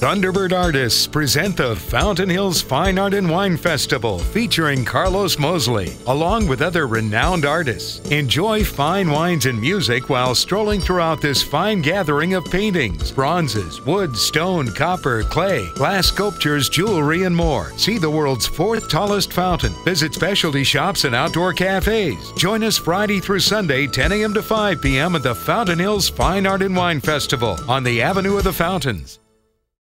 Thunderbird Artists present the Fountain Hills Fine Art and Wine Festival featuring Carlos Mosley, along with other renowned artists. Enjoy fine wines and music while strolling throughout this fine gathering of paintings, bronzes, wood, stone, copper, clay, glass sculptures, jewelry, and more. See the world's fourth tallest fountain. Visit specialty shops and outdoor cafes. Join us Friday through Sunday, 10 a.m. to 5 p.m. at the Fountain Hills Fine Art and Wine Festival on the Avenue of the Fountains.